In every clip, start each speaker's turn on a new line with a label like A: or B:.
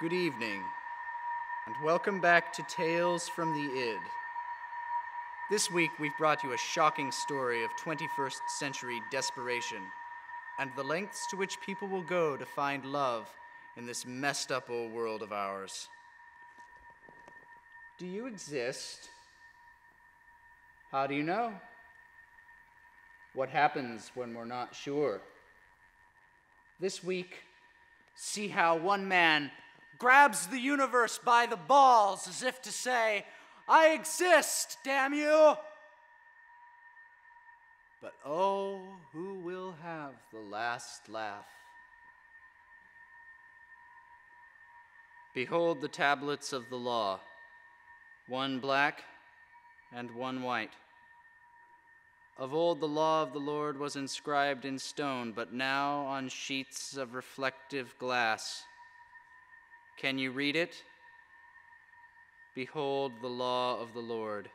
A: Good evening, and welcome back to Tales from the Id. This week, we've brought you a shocking story of 21st century desperation and the lengths to which people will go to find love in this messed up old world of ours. Do you exist? How do you know? What happens when we're not sure? This week, see how one man grabs the universe by the balls as if to say, I exist, damn you! But oh, who will have the last laugh? Behold the tablets of the law, one black and one white. Of old, the law of the Lord was inscribed in stone, but now on sheets of reflective glass. Can you read it? Behold the law of the Lord.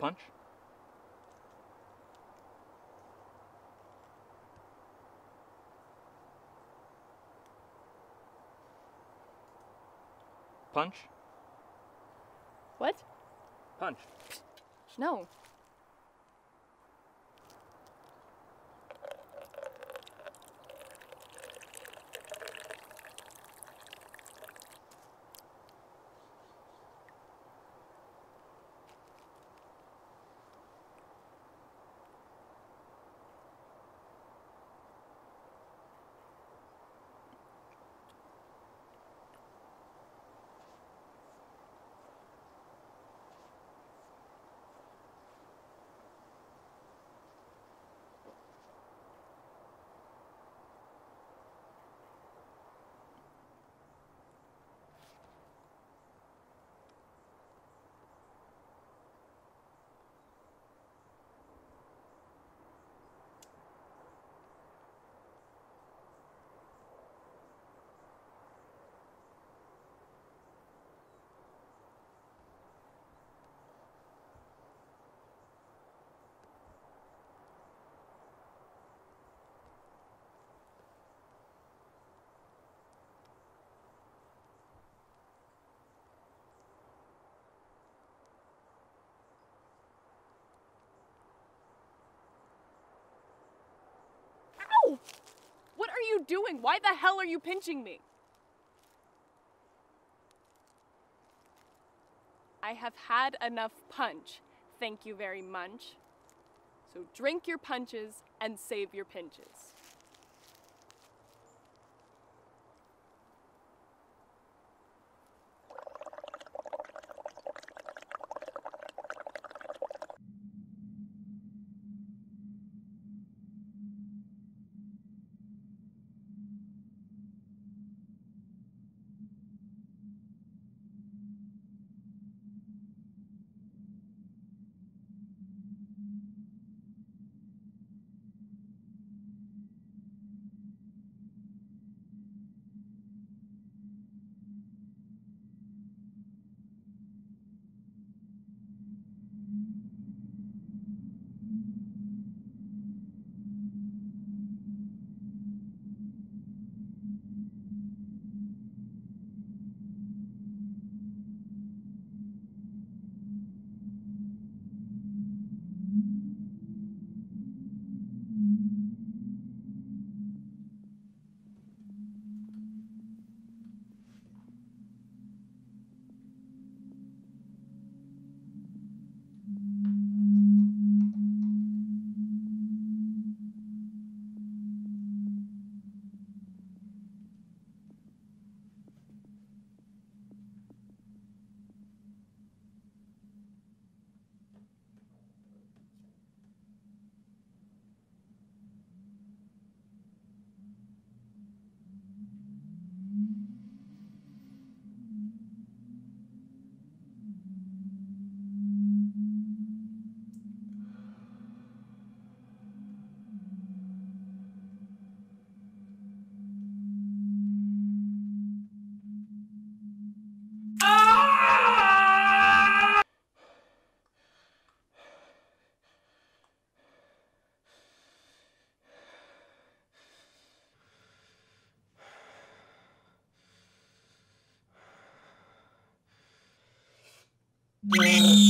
B: Punch? Punch?
C: What?
B: Punch.
C: No. Are you doing? Why the hell are you pinching me? I have had enough punch. Thank you very much. So drink your punches and save your pinches. Yeah.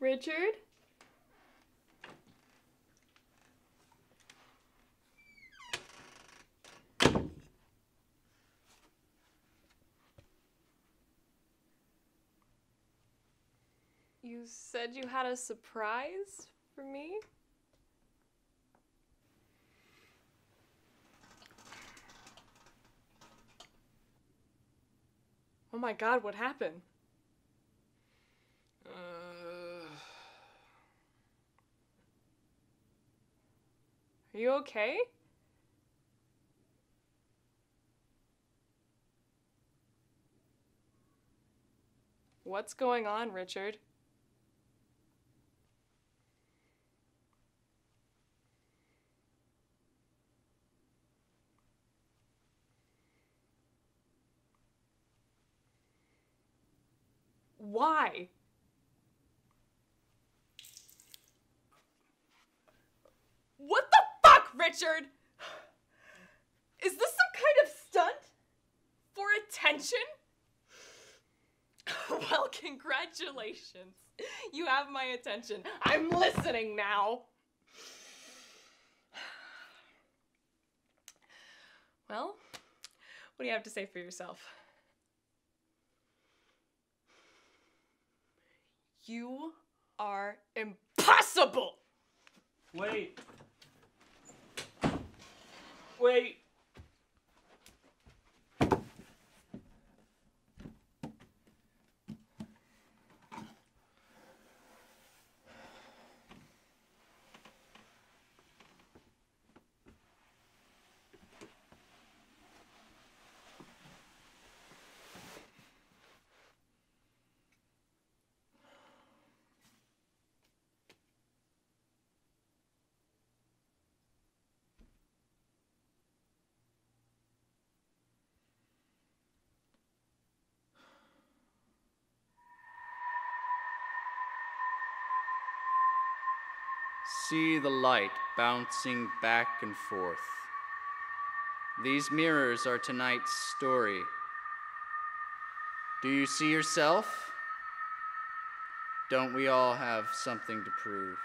C: Richard? You said you had a surprise for me? Oh my god, what happened? You okay? What's going on, Richard? Why? What the fuck, Richard? Is this some kind of stunt? For attention? well, congratulations. You have my attention. I'm listening now. Well, what do you have to say for yourself? You are impossible!
B: wait. Wait.
A: See the light bouncing back and forth. These mirrors are tonight's story. Do you see yourself? Don't we all have something to prove?